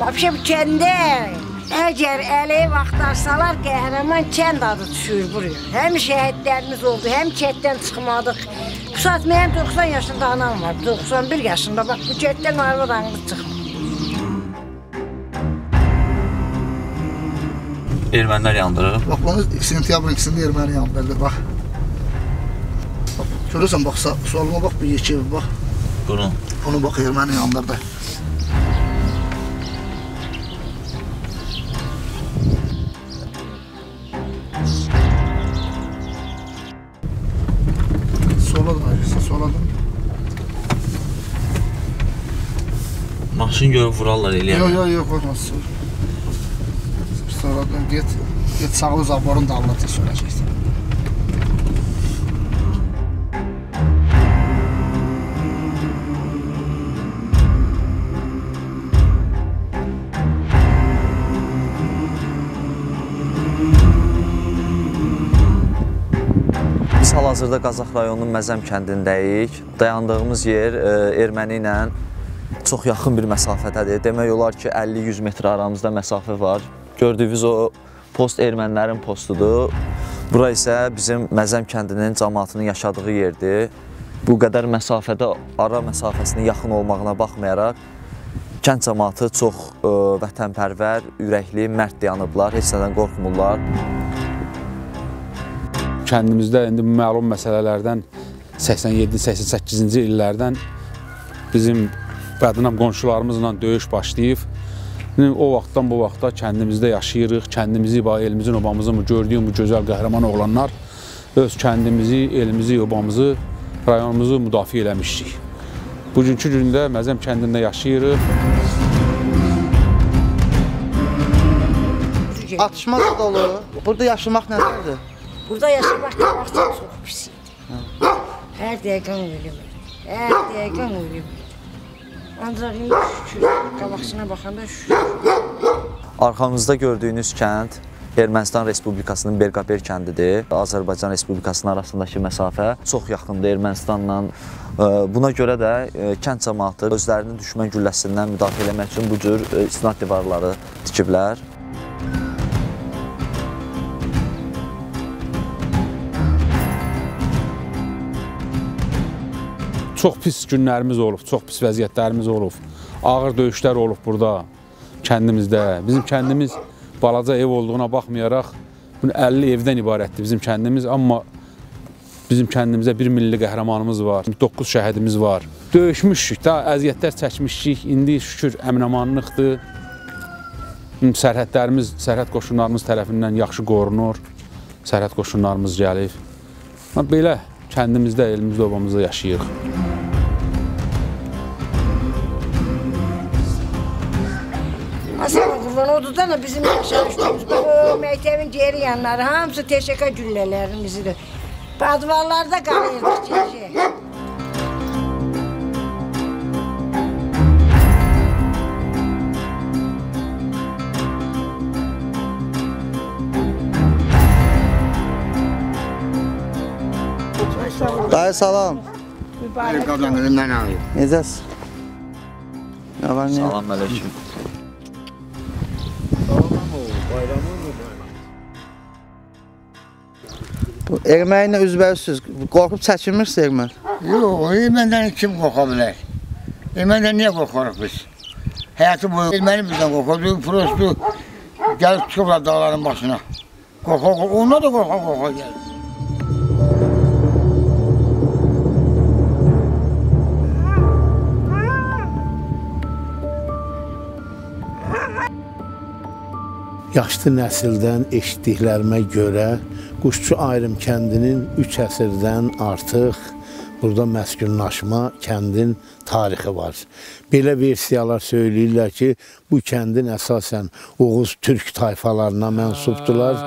Bu kəndə əgər Əliyev axtarsalar qəhrəman kənd adı düşür buraya. Həm şəhidlərimiz oldu, həm kətdən çıxmadıq. Bu saat mənim 90 yaşında anam var, 91 yaşında. Bax bu kətdən arvad anlı çıxmır. Ermənilər yandırıb. Bax bunu sentyabrın ikisində erməni yandırdı, bax. Görürsən, bax, soluma bax, yeki ev, bax. Qurun. Bunu bax, erməni yandırdı. Maşın görüb vurarlar eləyər. Yok yok yok olmaz. Sonradan git, git sağ uzak borun da anlatır söyleyeceksin. Biz hal-hazırda Qazax rayonunun Məzəm kəndindəyik. Dayandığımız yer e, erməni ilə çox yaxın bir məsafədədir. Demək olar ki, 50-100 metr aramızda məsafə var. Gördüyünüz o post ermənilərin postudur. Bura isə bizim Məzəm kəndinin cəmaatının yaşadığı yerdir. Bu qədər məsafədə ara məsafəsinin yaxın olmağına baxmayaraq kənd cəmaatı çox ə, vətənpərvər, ürəkli, mərd dayanıblar, heç nədən qorxmurlar. kəndimizdə indi məlum məsələlərdən 87-88-ci illərdən bizim bədnam qonşularımızla döyüş başlayıb. O vaxtdan bu vaxta kəndimizdə yaşayırıq. Kəndimizi, elimizin, obamızın gördüyüm bu gözəl qəhrəman oğlanlar öz kəndimizi, elimizi, obamızı, rayonumuzu müdafiə eləmişdik. Bugünkü gündə Məzəm kəndində yaşayırıq. Atışma da dolu. Burada yaşamaq nədir? Burada yaşamaq qabaqca çox pis idi. Hər dəqiqə ölüm. Hər dəqiqə ölüm. Ancaq indi şükür, qabaqçına baxanda şükür. Arxamızda gördüyünüz kənd Ermənistan Respublikasının Belqabel kəndidir. Azərbaycan Respublikasının arasındakı məsafə çox yaxındır Ermənistanla. Buna görə də kənd cəmaatı özlərinin düşmən gülləsindən müdafiə etmək üçün bu cür istinad divarları tikiblər. Çox pis günlərimiz olub, çox pis vəziyyətlərimiz olub. Ağır döyüşlər olub burada kəndimizdə. Bizim kəndimiz balaca ev olduğuna baxmayaraq bunu 50 evdən ibarətdir bizim kəndimiz, amma bizim kəndimizdə bir milli qəhrəmanımız var, 9 şəhidimiz var. Döyüşmüşük da, əziyyətlər çəkmişik. İndi şükür əminamanlıqdır. Sərhədlərimiz, sərhəd qoşunlarımız tərəfindən yaxşı qorunur. Sərhəd qoşunlarımız gəlib. Belə kəndimizdə, elimizdə, obamızda yaşayırıq. Aslan qurban odudan da bizim yaşayışımız. Bax o məktəbin geri yanları hamısı teşeka güllələrimizdir. Padvallarda qalırdıq gecə. Dayı salam. Mübarək. Qazanırım mən abi. Necəsən? Nə var, nə? Salam əleykum. İlə üzbəüzsüz. Qorxub çəkinmirsiniz erməni? Yox, ermənidən kim qorxa bilər? Ermənidən niyə qorxarıq biz? Həyatı boyu erməni bizdən qorxur. Prosto gəlib çıxıblar dağların başına. Qorxa, qorxa, onlar da qorxa, qorxa gəlir. Yaşlı nəsildən eşitdiklərimə görə Quşçu Ayrım kəndinin 3 əsrdən artıq burada məskunlaşma kəndin tarixi var. Belə versiyalar söyləyirlər ki, bu kəndin əsasən Oğuz türk tayfalarına mənsubdular.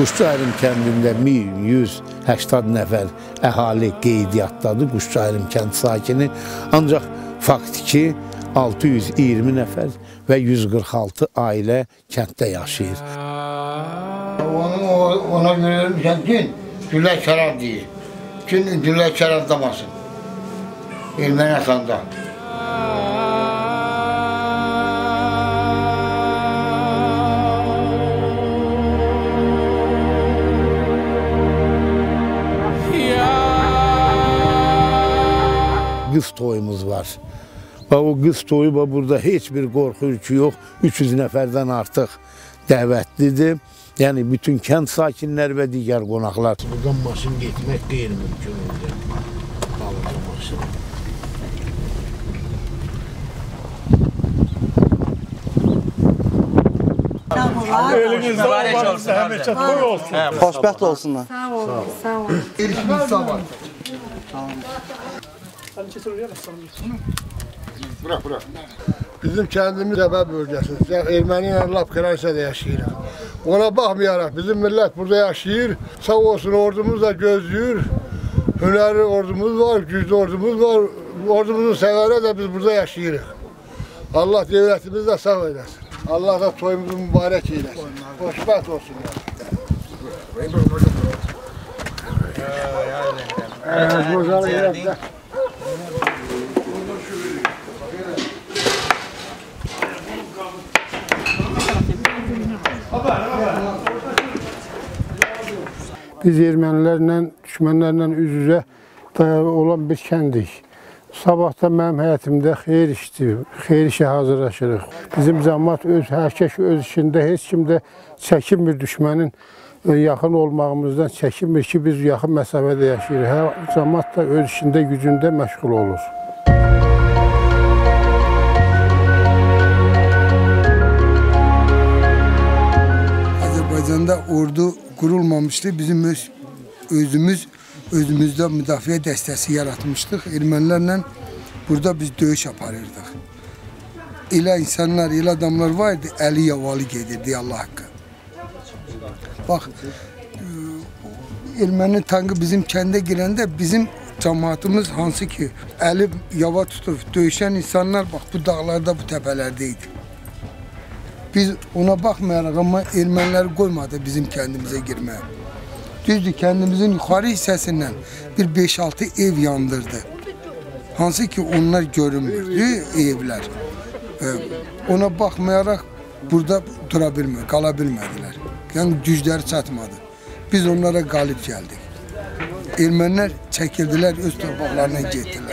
Quşçu Ayrım kəndində 1180 nəfər əhali qeydiyyatdadır, Quşçu Ayrım kənd sakini. Ancaq faktiki 620 nəfər və 146 ailə kənddə yaşayır. Onu ona görə ölmüşəm gün, güllər şərab deyir. Gün güllər şərab damasın. Ermənistanda. qız toyumuz var. Və o qız toyu və burada heç bir qorxu ürkü yox. 300 nəfərdən artıq dəvətlidir. Yəni bütün kənd sakinləri və digər qonaqlar. Buradan maşın getmək qeyri-mümkün idi. Balaca maşın. Xoşbəxt olsunlar. Sağ olun, sağ olun. Bırak bırak. Bizim kendimiz Zəbə bölgəsində, yəni erməni ilə lap Kransiyada yaşayırıq. Ona baxmayaraq bizim millət burada yaşayır. Sağ olsun ordumuz da gözləyir. Hünərli ordumuz var, güclü ordumuz var. Ordumuzun səvərə də biz burada yaşayırıq. Allah devlətimizi də sağ eləsin. Allah da toyumuzu mübarək eyləsin. Xoşbəxt olsunlar. Ee, Biz ermənilərlə, düşmənlərlə üz-üzə da- olan bir kəndik. Sabahda mənim həyətimdə xeyir işdir, xeyir işə hazırlaşırıq. Bizim cəmaət öz hərkəş öz işində heç kim də çəkinmir düşmənin e, yaxın olmağımızdan çəkinmir ki, biz yaxın məsafədə yaşayırıq. Hər cəmaət də öz işində, gücündə məşğul olur. Azərbaycanda ordu qurulmamışdı. Bizim öz özümüz özümüzdə müdafiə dəstəsi yaratmışdıq. Ermənilərlə burada biz döyüş aparırdıq. Elə insanlar, elə adamlar var idi, əli yavalı gedirdi Allah haqqı. Bax, erməni tankı bizim kəndə girəndə bizim cəmaatımız hansı ki, əli yava tutub döyüşən insanlar bax bu dağlarda, bu təpələrdə idi. Biz ona baxmayaraq amma ermənilər qoymadı bizim kəndimizə girməyə. Düzdür, kəndimizin yuxarı hissəsindən bir 5-6 ev yandırdı. Hansı ki onlar görünmürdü evlər. Ona baxmayaraq burada dura bilmir, qala bilmədilər. Yəni gücləri çatmadı. Biz onlara qalib gəldik. Ermənilər çəkildilər, öz torpaqlarına getdilər.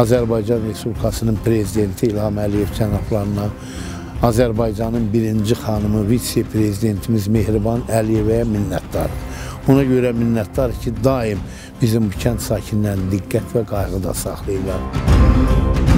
Azərbaycan Respublikasının prezidenti İlham Əliyev cənablarına, Azərbaycanın birinci xanımı, vitse-prezidentimiz Mehriban Əliyevəyə minnətdarıq. Ona görə minnətdarıq ki, daim bizim bu kənd sakinlərini diqqət və qayğıda saxlayırlar.